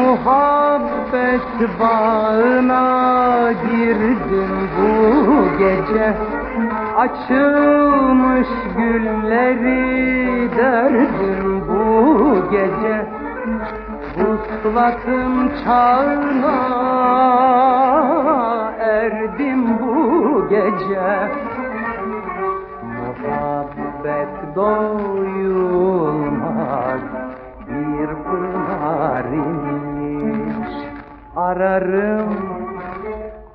Muhabbet bağına girdim bu gece. Açılmış gülleri derdim bu gece. Vuslatın çağına erdim bu gece. Muhabbet doyulmaz Ararım,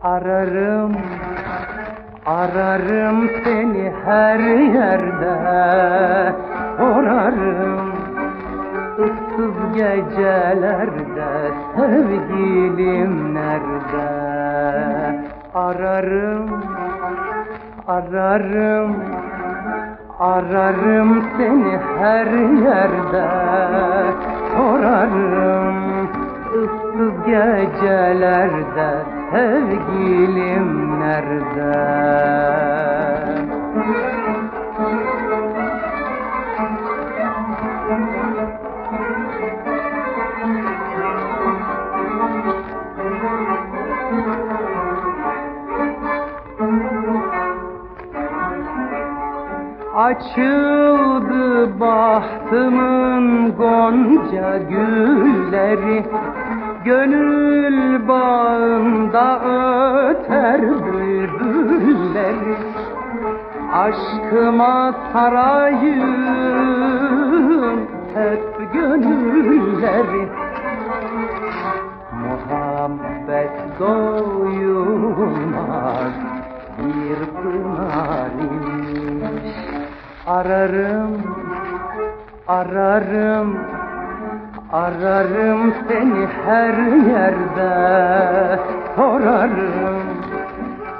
ararım, ararım seni her yerde. Sorarım ıssız gecelerde sevgilim nerede? Ararım, ararım, ararım seni her yerde. Sorarım ıssız gecelerde sevgilim nerede Açıldı bahtımın gonca gülleri. Gönül bağında öter bülbülleri. Aşkıma sarayım hep gönülleri Ararım, ararım, ararım seni her yerde. Sorarım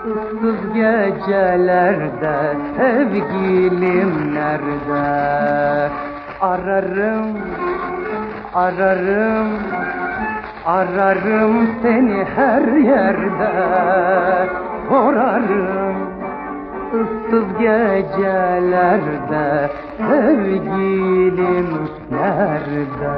ıssız gecelerde sevgilim nerede? Ararım, ararım, ararım seni her yerde. Sorarım gecelerde sevgilim nerede?